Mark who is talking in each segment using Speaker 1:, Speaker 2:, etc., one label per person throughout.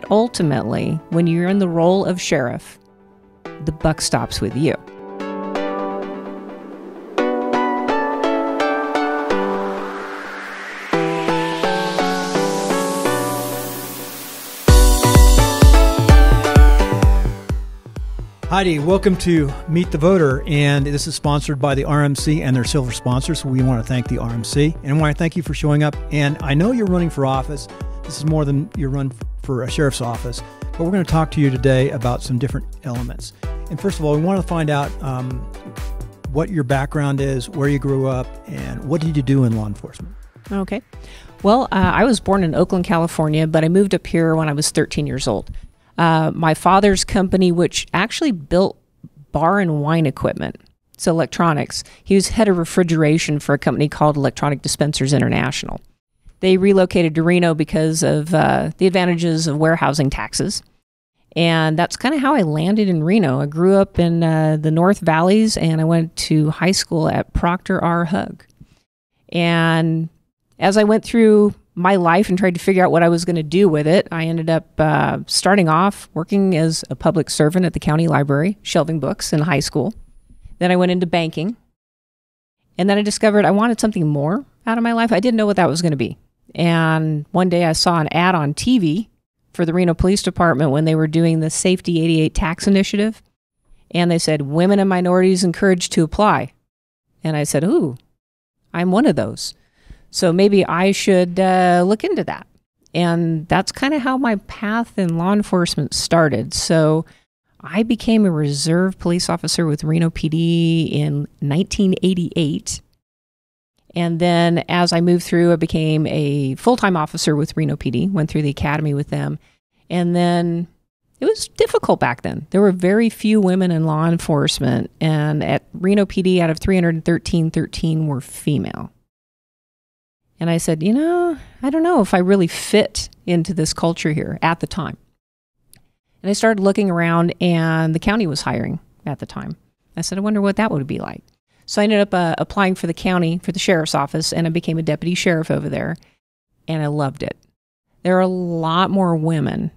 Speaker 1: But ultimately, when you're in the role of sheriff, the buck stops with you.
Speaker 2: Heidi, welcome to Meet the Voter, and this is sponsored by the RMC and their silver sponsors. So we want to thank the RMC, and I want to thank you for showing up. And I know you're running for office. This is more than your run for a sheriff's office, but we're going to talk to you today about some different elements. And first of all, we want to find out um, what your background is, where you grew up, and what did you do in law enforcement.
Speaker 1: Okay. Well, uh, I was born in Oakland, California, but I moved up here when I was 13 years old. Uh, my father's company, which actually built bar and wine equipment, so electronics, he was head of refrigeration for a company called Electronic Dispensers International. They relocated to Reno because of uh, the advantages of warehousing taxes. And that's kind of how I landed in Reno. I grew up in uh, the North Valleys and I went to high school at Procter R. Hug. And as I went through my life and tried to figure out what I was going to do with it, I ended up uh, starting off working as a public servant at the county library, shelving books in high school. Then I went into banking. And then I discovered I wanted something more out of my life. I didn't know what that was going to be. And one day I saw an ad on TV for the Reno Police Department when they were doing the Safety 88 tax initiative. And they said, Women and minorities encouraged to apply. And I said, Ooh, I'm one of those. So maybe I should uh, look into that. And that's kind of how my path in law enforcement started. So I became a reserve police officer with Reno PD in 1988. And then as I moved through, I became a full time officer with Reno PD, went through the academy with them. And then it was difficult back then. There were very few women in law enforcement. And at Reno PD, out of 313, 13 were female. And I said, you know, I don't know if I really fit into this culture here at the time. And I started looking around, and the county was hiring at the time. I said, I wonder what that would be like. So I ended up uh, applying for the county, for the sheriff's office, and I became a deputy sheriff over there. And I loved it. There are a lot more women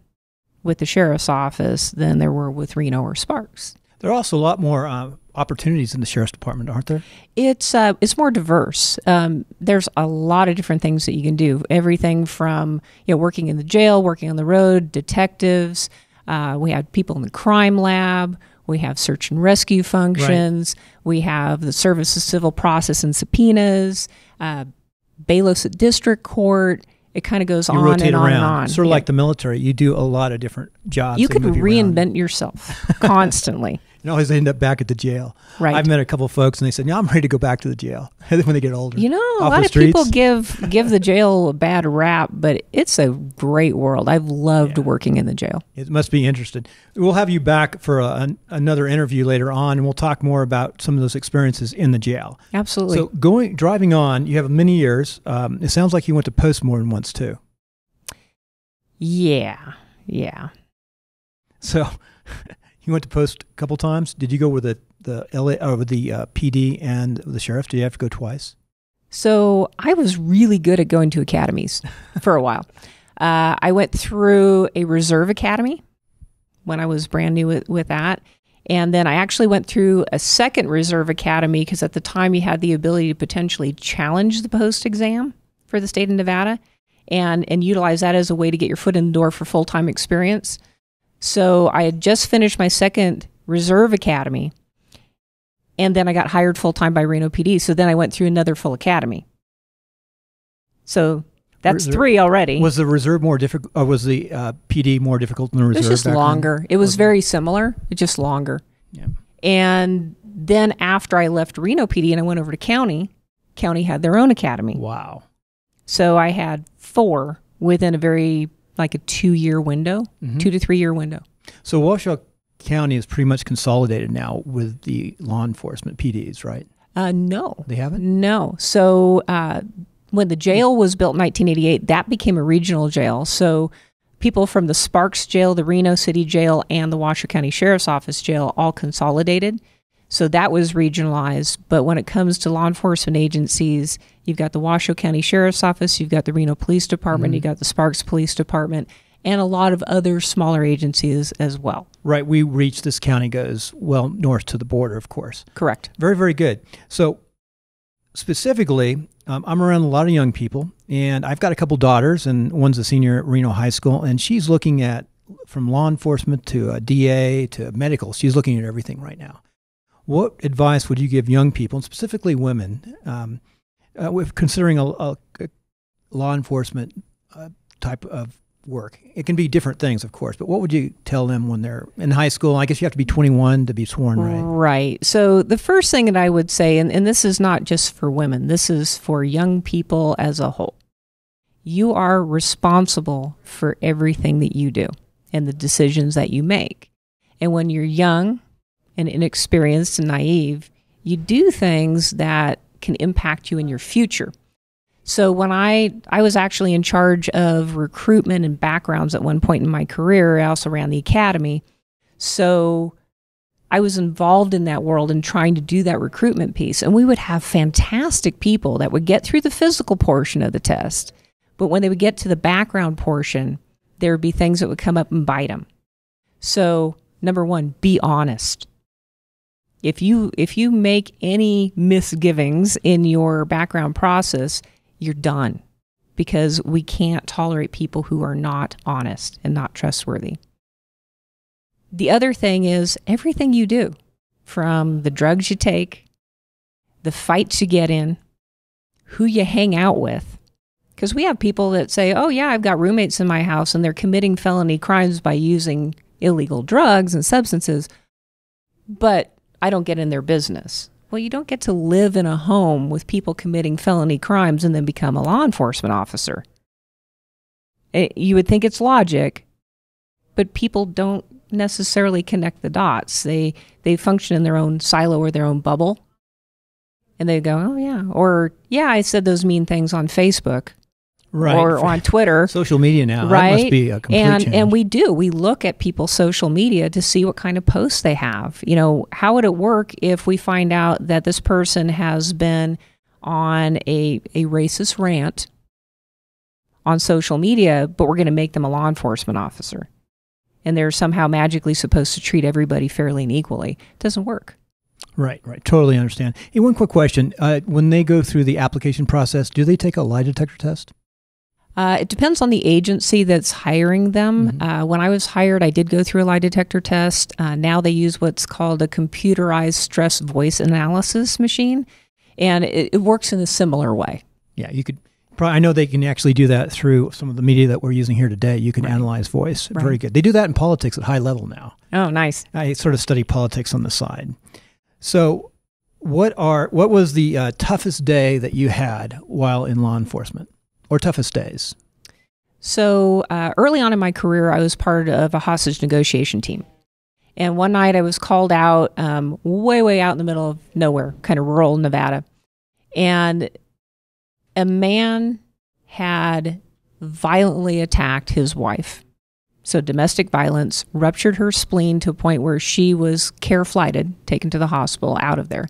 Speaker 1: with the sheriff's office than there were with Reno or Sparks.
Speaker 2: There are also a lot more uh, opportunities in the sheriff's department, aren't there?
Speaker 1: It's uh, it's more diverse. Um, there's a lot of different things that you can do. Everything from you know working in the jail, working on the road, detectives. Uh, we have people in the crime lab. We have search and rescue functions. Right. We have the Service of Civil Process and subpoenas. Uh, bailiffs at district court. It kind of goes
Speaker 2: you
Speaker 1: on and on
Speaker 2: around.
Speaker 1: and on.
Speaker 2: Sort of yeah. like the military. You do a lot of different jobs.
Speaker 1: You could reinvent yourself constantly
Speaker 2: and always end up back at the jail.
Speaker 1: Right.
Speaker 2: I've met a couple of folks and they said, "Yeah, I'm ready to go back to the jail when they get older."
Speaker 1: You know, a lot of people give give the jail a bad rap, but it's a great world. I've loved yeah. working in the jail.
Speaker 2: It must be interesting. We'll have you back for a, an, another interview later on, and we'll talk more about some of those experiences in the jail.
Speaker 1: Absolutely.
Speaker 2: So going driving on, you have many years. Um, it sounds like you went to post more than once too.
Speaker 1: Yeah. Yeah.
Speaker 2: So. You went to post a couple times. Did you go with the the LA or with the uh, PD and the sheriff? Did you have to go twice?
Speaker 1: So I was really good at going to academies for a while. Uh, I went through a reserve academy when I was brand new with, with that. And then I actually went through a second reserve academy because at the time you had the ability to potentially challenge the post exam for the state of Nevada and, and utilize that as a way to get your foot in the door for full time experience. So I had just finished my second reserve academy. And then I got hired full time by Reno PD. So then I went through another full academy. So that's reserve, three already.
Speaker 2: Was the reserve more difficult, or was the uh, PD more difficult than the reserve?
Speaker 1: It was just longer.
Speaker 2: Then?
Speaker 1: It was very similar. It's just longer.
Speaker 2: Yeah.
Speaker 1: And then after I left Reno PD and I went over to county, county had their own academy.
Speaker 2: Wow.
Speaker 1: So I had four within a very like a two year window, mm-hmm. two to three year window.
Speaker 2: So Washoe County is pretty much consolidated now with the law enforcement PDs, right?
Speaker 1: Uh, no,
Speaker 2: they haven't.
Speaker 1: No. So uh, when the jail was built in 1988, that became a regional jail. So people from the Sparks Jail, the Reno City Jail, and the Washoe County Sheriff's Office Jail all consolidated. So that was regionalized. But when it comes to law enforcement agencies, you've got the Washoe County Sheriff's Office, you've got the Reno Police Department, mm-hmm. you've got the Sparks Police Department, and a lot of other smaller agencies as well.
Speaker 2: Right. We reach this county goes well north to the border, of course.
Speaker 1: Correct.
Speaker 2: Very, very good. So, specifically, um, I'm around a lot of young people, and I've got a couple daughters, and one's a senior at Reno High School, and she's looking at from law enforcement to a DA to medical. She's looking at everything right now. What advice would you give young people, and specifically women, um, uh, with considering a, a, a law enforcement uh, type of work? It can be different things, of course, but what would you tell them when they're in high school? I guess you have to be 21 to be sworn, right?
Speaker 1: Right. So the first thing that I would say, and, and this is not just for women, this is for young people as a whole. You are responsible for everything that you do and the decisions that you make. And when you're young and inexperienced and naive, you do things that can impact you in your future. So when I I was actually in charge of recruitment and backgrounds at one point in my career, I also ran the academy. So I was involved in that world and trying to do that recruitment piece. And we would have fantastic people that would get through the physical portion of the test. But when they would get to the background portion, there would be things that would come up and bite them. So, number 1, be honest. If you if you make any misgivings in your background process, you're done because we can't tolerate people who are not honest and not trustworthy. The other thing is everything you do, from the drugs you take, the fights you get in, who you hang out with. Because we have people that say, oh, yeah, I've got roommates in my house and they're committing felony crimes by using illegal drugs and substances, but I don't get in their business. Well, you don't get to live in a home with people committing felony crimes and then become a law enforcement officer. It, you would think it's logic, but people don't necessarily connect the dots. They they function in their own silo or their own bubble. And they go, "Oh yeah." Or, "Yeah, I said those mean things on Facebook."
Speaker 2: Right.
Speaker 1: Or, or on Twitter.
Speaker 2: Social media now.
Speaker 1: Right.
Speaker 2: That must be a complete
Speaker 1: and
Speaker 2: change.
Speaker 1: and we do. We look at people's social media to see what kind of posts they have. You know, how would it work if we find out that this person has been on a a racist rant on social media, but we're going to make them a law enforcement officer. And they're somehow magically supposed to treat everybody fairly and equally. It doesn't work.
Speaker 2: Right, right. Totally understand. Hey, one quick question. Uh, when they go through the application process, do they take a lie detector test?
Speaker 1: Uh, it depends on the agency that's hiring them.
Speaker 2: Mhm.
Speaker 1: Uh, when I was hired, I did go through a lie detector test. Uh, now they use what's called a computerized stress voice analysis machine, and it, it works in a similar way.
Speaker 2: Yeah, you could. Probably, I know they can actually do that through some of the media that we're using here today. You can
Speaker 1: Right.
Speaker 2: analyze voice.
Speaker 1: Right.
Speaker 2: Very good. They do that in politics at high level now.
Speaker 1: Oh, nice.
Speaker 2: I sort of study politics on the side. So, what are what was the uh, toughest day that you had while in law enforcement, or toughest days?
Speaker 1: So uh, early on in my career, I was part of a hostage negotiation team. And one night I was called out um, way, way out in the middle of nowhere, kind of rural Nevada. And a man had violently attacked his wife. So domestic violence ruptured her spleen to a point where she was care flighted, taken to the hospital, out of there.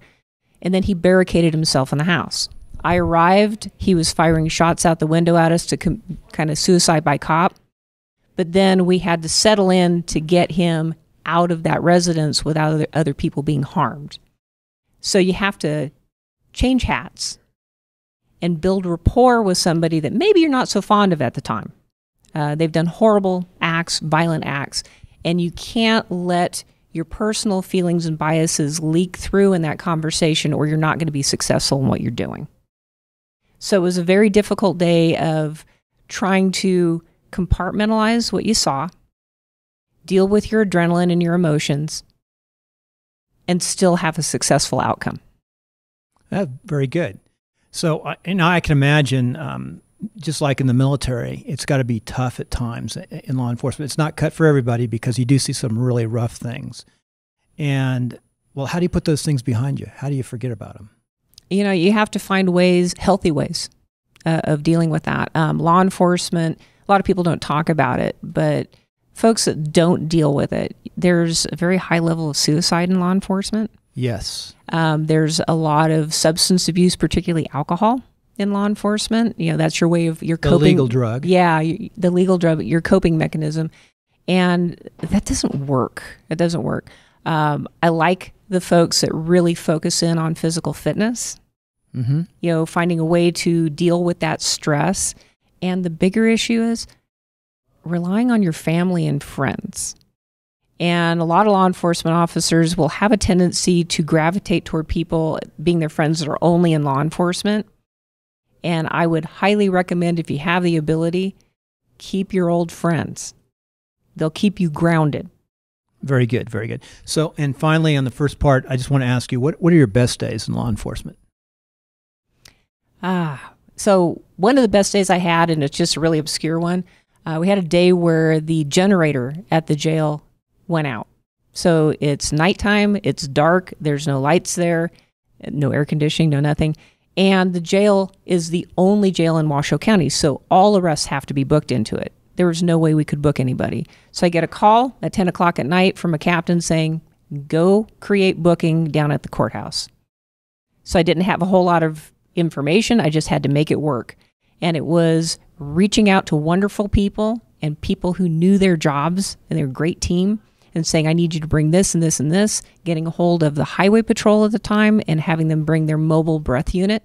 Speaker 1: And then he barricaded himself in the house. I arrived. He was firing shots out the window at us to com- kind of suicide by cop. But then we had to settle in to get him out of that residence without other, other people being harmed. So you have to change hats and build rapport with somebody that maybe you're not so fond of at the time. Uh, they've done horrible acts, violent acts, and you can't let your personal feelings and biases leak through in that conversation, or you're not going to be successful in what you're doing. So it was a very difficult day of trying to compartmentalize what you saw, deal with your adrenaline and your emotions, and still have a successful outcome.
Speaker 2: That's very good. So, I- and I can imagine, um, just like in the military, it's got to be tough at times in law enforcement. It's not cut for everybody because you do see some really rough things. And well, how do you put those things behind you? How do you forget about them?
Speaker 1: You know, you have to find ways, healthy ways uh, of dealing with that. Um, law enforcement, a lot of people don't talk about it, but folks that don't deal with it, there's a very high level of suicide in law enforcement.
Speaker 2: Yes.
Speaker 1: Um, there's a lot of substance abuse, particularly alcohol, in law enforcement. You know, that's your way of your
Speaker 2: The
Speaker 1: coping.
Speaker 2: legal drug.
Speaker 1: Yeah, the legal drug, your coping mechanism, and that doesn't work. It doesn't work. Um, I like the folks that really focus in on physical fitness.
Speaker 2: Mm-hmm.
Speaker 1: You know, finding a way to deal with that stress, and the bigger issue is relying on your family and friends. And a lot of law enforcement officers will have a tendency to gravitate toward people being their friends that are only in law enforcement. And I would highly recommend if you have the ability, keep your old friends. They'll keep you grounded.
Speaker 2: Very good. Very good. So, and finally, on the first part, I just want to ask you what what are your best days in law enforcement?
Speaker 1: Ah, so one of the best days I had, and it's just a really obscure one, uh, we had a day where the generator at the jail went out. So it's nighttime, it's dark, there's no lights there, no air conditioning, no nothing. And the jail is the only jail in Washoe County, so all arrests have to be booked into it. There was no way we could book anybody. So I get a call at 10 o'clock at night from a captain saying, go create booking down at the courthouse. So I didn't have a whole lot of information. I just had to make it work. And it was reaching out to wonderful people and people who knew their jobs and they're great team and saying, I need you to bring this and this and this, getting a hold of the highway patrol at the time and having them bring their mobile breath unit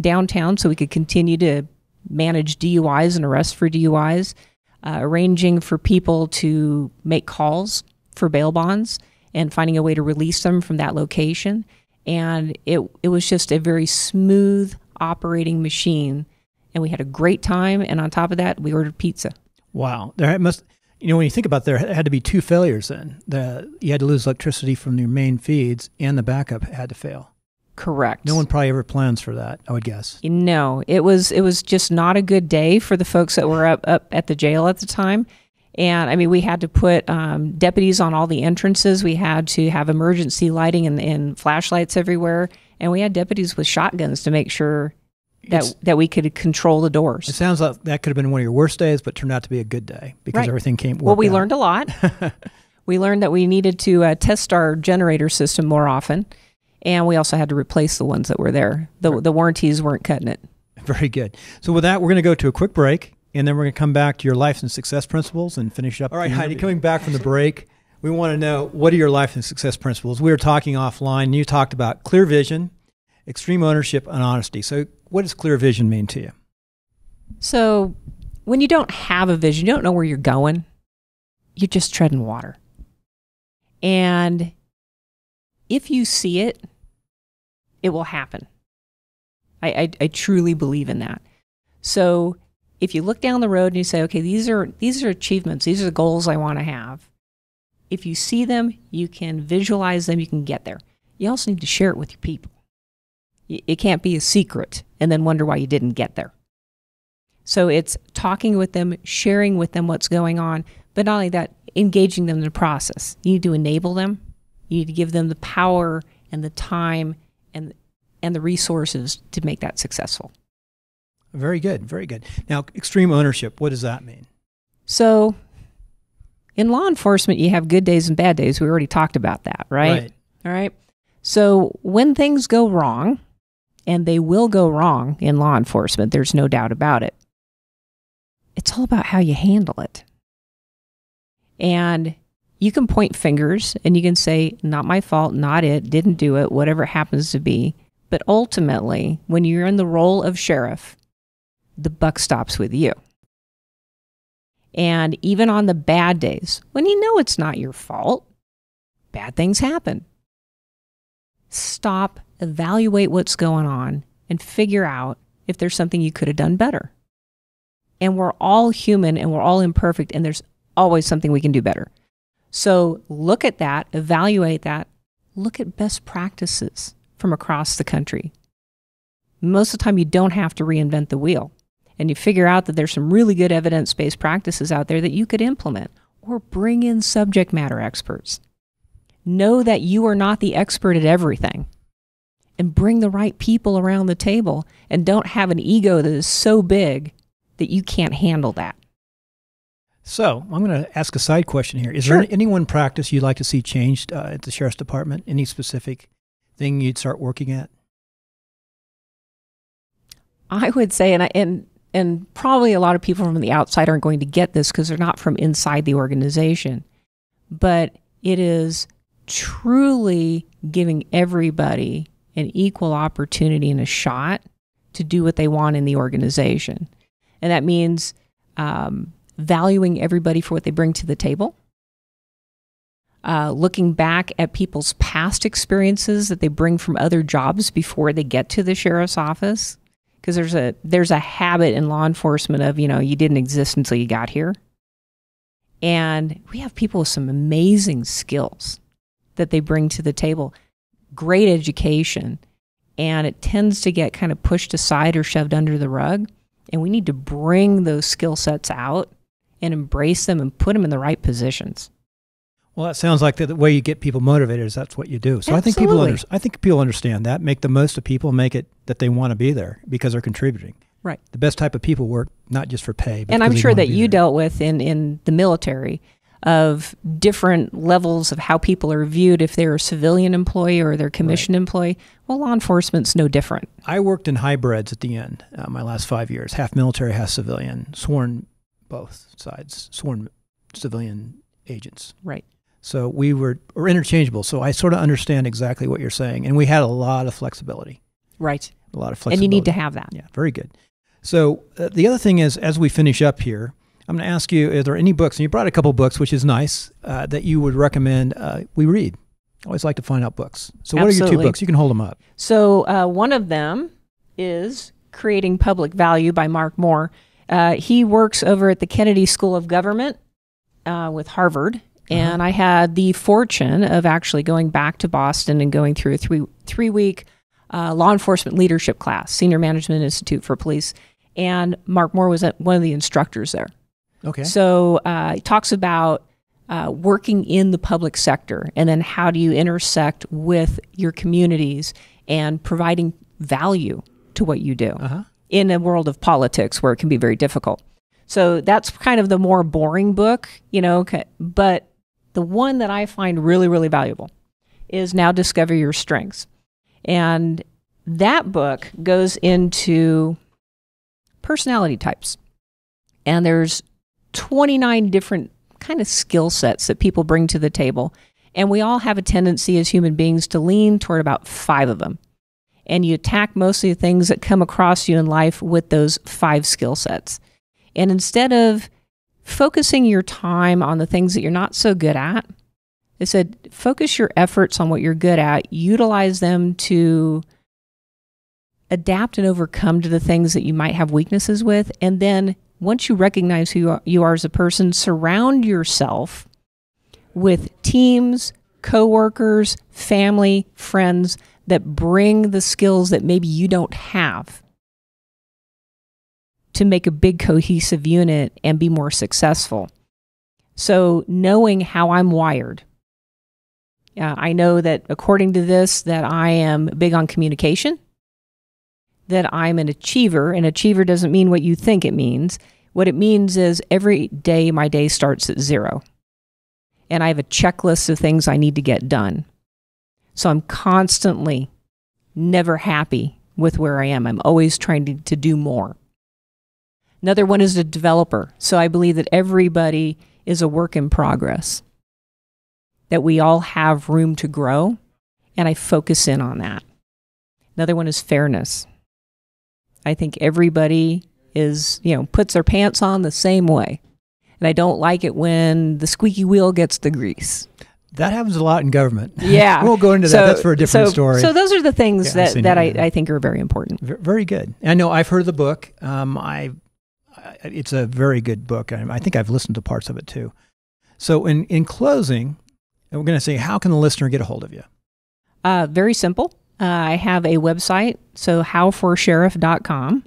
Speaker 1: downtown so we could continue to manage DUIs and arrests for DUIs, uh, arranging for people to make calls for bail bonds and finding a way to release them from that location. And it, it was just a very smooth operating machine. And we had a great time. And on top of that, we ordered pizza.
Speaker 2: Wow, there must. You know, when you think about there had to be two failures. Then the you had to lose electricity from your main feeds, and the backup had to fail.
Speaker 1: Correct.
Speaker 2: No one probably ever plans for that. I would guess.
Speaker 1: No, it was it was just not a good day for the folks that were up up at the jail at the time. And I mean, we had to put um, deputies on all the entrances. We had to have emergency lighting and, and flashlights everywhere, and we had deputies with shotguns to make sure that
Speaker 2: It's-
Speaker 1: that we could control the doors.
Speaker 2: It sounds like that could have been one of your worst days, but turned out to be a good day because
Speaker 1: Right.
Speaker 2: everything came.
Speaker 1: Well, we
Speaker 2: out.
Speaker 1: learned a lot. we learned that we needed to uh, test our generator system more often, and we also had to replace the ones that were there. The the warranties weren't cutting it.
Speaker 2: Very good. So with that, we're going to go to a quick break, and then we're going to come back to your life and success principles and finish up. All right. Heidi. Coming back from the break, we want to know what are your life and success principles. We were talking offline. And you talked about clear vision, extreme ownership, and honesty. So, what does clear vision mean to you?
Speaker 1: So, when you don't have a vision, you don't know where you're going, you're just treading water. And if you see it, it will happen. I, I, I truly believe in that. So, if you look down the road and you say, okay, these are these are achievements, these are the goals I want to have. If you see them, you can visualize them, you can get there. You also need to share it with your people. It can't be a secret and then wonder why you didn't get there. So it's talking with them, sharing with them what's going on, but not only that, engaging them in the process. You need to enable them. You need to give them the power and the time and and the resources to make that successful.
Speaker 2: Very good. Very good. Now, extreme ownership. What does that mean?
Speaker 1: So in law enforcement, you have good days and bad days. We already talked about that, right? All right. So when things go wrong, and they will go wrong in law enforcement, there's no doubt about it. It's all about how you handle it. And you can point fingers and you can say, not my fault, not it, didn't do it, whatever it happens to be. But ultimately, when you're in the role of sheriff, the buck stops with you. And even on the bad days, when you know it's not your fault, bad things happen. Stop, evaluate what's going on, and figure out if there's something you could have done better. And we're all human and we're all imperfect, and there's always something we can do better. So look at that, evaluate that, look at best practices from across the country. Most of the time, you don't have to reinvent the wheel and you figure out that there's some really good evidence based practices out there that you could implement or bring in subject matter experts. Know that you are not the expert at everything and bring the right people around the table and don't have an ego that is so big that you can't handle that.
Speaker 2: So, I'm going to ask a side question here. Is
Speaker 1: Sure.
Speaker 2: there any one practice you'd like to see changed uh, at the sheriff's department? Any specific thing you'd start working at?
Speaker 1: I would say, and I, and and probably a lot of people from the outside aren't going to get this because they're not from inside the organization, but it is truly giving everybody an equal opportunity and a shot to do what they want in the organization, and that means um, valuing everybody for what they bring to the table. Uh, looking back at people's past experiences that they bring from other jobs before they get to the sheriff's office because there's a there's a habit in law enforcement of you know you didn't exist until you got here. And we have people with some amazing skills that they bring to the table. Great education. And it tends to get kind of pushed aside or shoved under the rug. And we need to bring those skill sets out and embrace them and put them in the right positions
Speaker 2: Well, that sounds like the, the way you get people motivated is that's what you do. So I think people under, I think people understand that. Make the most of people, make it that they want to be there because they're contributing.
Speaker 1: right
Speaker 2: The best type of people work not just for pay, but
Speaker 1: and I'm sure that you
Speaker 2: there.
Speaker 1: dealt with in, in the military of different levels of how people are viewed if they're a civilian employee or they're commissioned employee. Well, law enforcement's no different.
Speaker 2: I worked in hybrids at the end. Uh, my last five years, half military, half civilian, sworn both sides, sworn civilian agents.
Speaker 1: Right.
Speaker 2: So we were, were interchangeable. So I sort of understand exactly what you're saying, and we had a lot of flexibility.
Speaker 1: Right.
Speaker 2: A lot of flexibility.
Speaker 1: And you need to have that.
Speaker 2: Yeah, very good. So uh, the other thing is, as we finish up here, I'm going to ask you: Are there any books? And you brought a couple books, which is nice, uh, that you would recommend uh, we read. I always like to find out books. So, what are your two books? You can hold them up.
Speaker 1: So uh, one of them is Creating Public Value by Mark Moore. Uh, he works over at the Kennedy School of Government uh, with Harvard. And I had the fortune of actually going back to Boston and going through a three three week uh, law enforcement leadership class, Senior Management Institute for Police. And Mark Moore was one of the instructors there.
Speaker 2: Okay.
Speaker 1: So uh, he talks about uh, working in the public sector and then how do you intersect with your communities and providing value to what you do
Speaker 2: Uh huh.
Speaker 1: in a world of politics where it can be very difficult. So that's kind of the more boring book, you know, but the one that I find really, really valuable is Now Discover Your Strengths. And that book goes into personality types. And there's 29 different kind of skill sets that people bring to the table. And we all have a tendency as human beings to lean toward about five of them. And you attack most of the things that come across you in life with those five skill sets. And instead of focusing your time on the things that you're not so good at, They said focus your efforts on what you're good at, utilize them to adapt and overcome to the things that you might have weaknesses with. And then once you recognize who you are, you are as a person, surround yourself with teams, coworkers, family, friends that bring the skills that maybe you don't have to make a big cohesive unit and be more successful. So knowing how I'm wired, uh, I know that according to this, that I am big on communication, that I'm an achiever. An achiever doesn't mean what you think it means. What it means is every day my day starts at zero, and I have a checklist of things I need to get done. So I'm constantly never happy with where I am. I'm always trying to, to do more. Another one is a developer. So I believe that everybody is a work in progress, that we all have room to grow, and I focus in on that. Another one is fairness. I think everybody is, you know, puts their pants on the same way. And I don't like it when the squeaky wheel gets the grease.
Speaker 2: That happens a lot in government.
Speaker 1: Yeah.
Speaker 2: we'll go into that. That's for a different
Speaker 1: so,
Speaker 2: story.
Speaker 1: So those are the things
Speaker 2: Yeah,
Speaker 1: that, that I. I think are very important.
Speaker 2: V- very good. I know I've heard of the book. Um, I, it's a very good book. I, think I've listened to parts of it too. So, in in closing, we're going to say, how can the listener get a hold of you?
Speaker 1: Uh, very simple. Uh, I have a website, so howeforsheriff.com.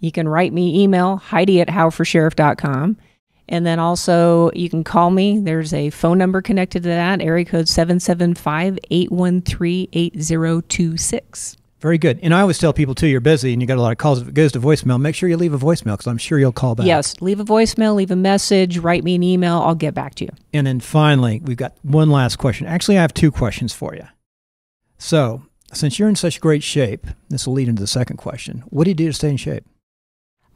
Speaker 1: You can write me email, Heidi at howeforsheriff.com. And then also you can call me. There's a phone number connected to that, area code 775 813 8026.
Speaker 2: Very good. And I always tell people too, you're busy and you got a lot of calls. If it goes to voicemail, make sure you leave a voicemail because I'm sure you'll call back.
Speaker 1: Yes, leave a voicemail, leave a message, write me an email. I'll get back to you.
Speaker 2: And then finally, we've got one last question. Actually, I have two questions for you. So, Since you're in such great shape, this will lead into the second question. What do you do to stay in shape?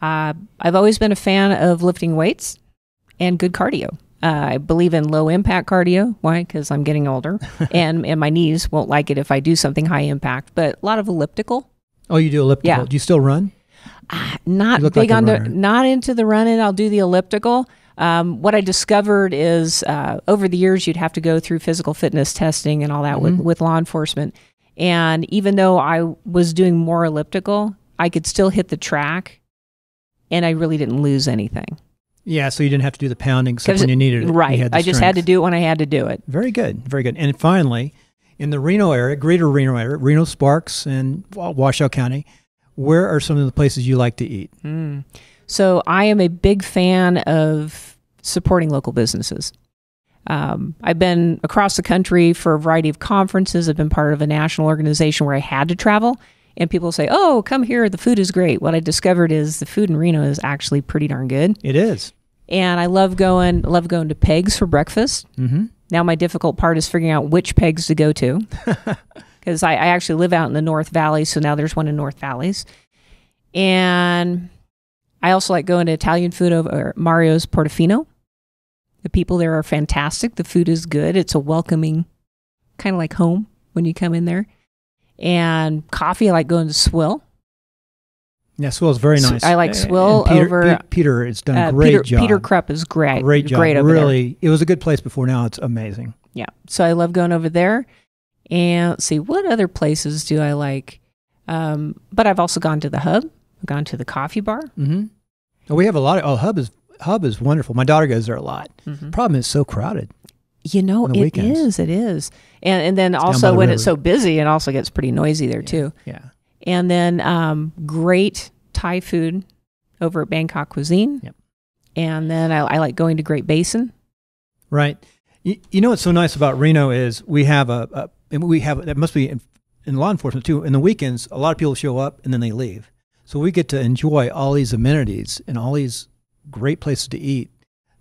Speaker 1: Uh, I've always been a fan of lifting weights and good cardio. Uh, I believe in low impact cardio. Why? Because I'm getting older, and and my knees won't like it if I do something high impact. But a lot of elliptical.
Speaker 2: Oh, you do elliptical.
Speaker 1: Yeah.
Speaker 2: Do you still run?
Speaker 1: Uh, not big
Speaker 2: like
Speaker 1: on the not into the running. I'll do the elliptical. Um, what I discovered is uh, over the years you'd have to go through physical fitness testing and all that with,
Speaker 2: Mhm.
Speaker 1: with law enforcement. And even though I was doing more elliptical, I could still hit the track, and I really didn't lose anything.
Speaker 2: Yeah, so you didn't have to do the pounding except when you needed it.
Speaker 1: Right. I just had to do it when I had to do it.
Speaker 2: Very good, very good. And finally, in the Reno area, greater Reno area, Reno Sparks and Washoe County, where are some of the places you like to eat?
Speaker 1: Mm. So I am a big fan of supporting local businesses. Um, I've been across the country for a variety of conferences. I've been part of a national organization where I had to travel, and people say, "Oh, come here. The food is great." What I discovered is the food in Reno is actually pretty darn good,
Speaker 2: It is.
Speaker 1: and I love going. Love going to Pegs for breakfast.
Speaker 2: Mm-hmm.
Speaker 1: Now my difficult part is figuring out which pegs to go to because I, I actually live out in the North Valley, so now there's one in North Valleys, and I also like going to Italian food over Mario's Portofino. The people there are fantastic. The food is good. It's a welcoming, kind of like home when you come in there. And coffee, I like going to Swill.
Speaker 2: Yeah, Swill's very nice.
Speaker 1: I like
Speaker 2: And
Speaker 1: Swill
Speaker 2: Peter,
Speaker 1: over-
Speaker 2: Pe- Peter has done a
Speaker 1: Uh,
Speaker 2: great
Speaker 1: Peter,
Speaker 2: job.
Speaker 1: Peter Krupp is great.
Speaker 2: great job.
Speaker 1: Great over there.
Speaker 2: really, it was a good place before. Now it's amazing.
Speaker 1: Yeah. So I love going over there. And let's see, what other places do I like? Um, but I've also gone to the hub. I've gone to the coffee bar.
Speaker 2: Mm-hmm. Oh, we have a lot of. Oh, Hub is Hub is wonderful. My daughter goes there a lot. Problem is, so crowded.
Speaker 1: You know, it
Speaker 2: weekends.
Speaker 1: is. It is. And and then
Speaker 2: by
Speaker 1: also
Speaker 2: the
Speaker 1: when it's so busy, it also gets pretty noisy there too.
Speaker 2: Yeah.
Speaker 1: And then um, great Thai food over at Bangkok Cuisine.
Speaker 2: Yep.
Speaker 1: And then I, I like going to Great Basin.
Speaker 2: Right. You, you know what's so nice about Reno is we have a, a we have that must be in, in law enforcement too. In the weekends, a lot of people show up and then they leave, so we get to enjoy all these amenities and all these great places to eat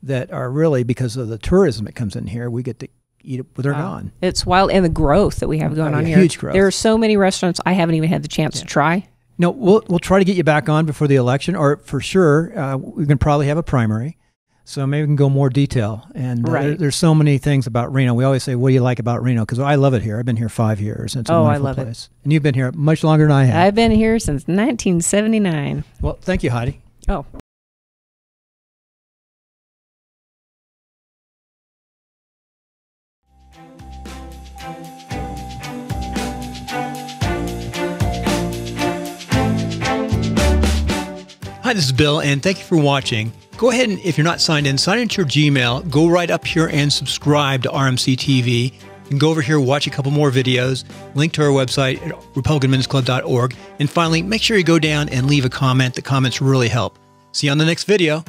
Speaker 2: that are really because of the tourism that comes in here. We get to eat it but they're
Speaker 1: Wow.
Speaker 2: gone.
Speaker 1: It's wild and the growth that we have going
Speaker 2: Oh,
Speaker 1: on
Speaker 2: yeah,
Speaker 1: here.
Speaker 2: huge growth.
Speaker 1: There are so many restaurants I haven't even had the chance to try.
Speaker 2: No, we'll we'll try to get you back on before the election, or for sure uh, we can probably have a primary. So maybe we can go more detail. And uh,
Speaker 1: Right.
Speaker 2: there- there's so many things about Reno. We always say, "What do you like about Reno?" Because I love it here. I've been here five years. And it's a
Speaker 1: Oh, I
Speaker 2: wonderful
Speaker 1: love it.
Speaker 2: place. And you've been here much longer than I have.
Speaker 1: I've been here since 1979.
Speaker 2: well, thank you, Heidi.
Speaker 1: Oh,
Speaker 2: Hi, this is Bill, and thank you for watching. Go ahead and, if you're not signed in, sign into your Gmail. Go right up here and subscribe to RMC TV. And go over here, watch a couple more videos. Link to our website at republicanmensclub.org. And finally, make sure you go down and leave a comment. The comments really help. See you on the next video.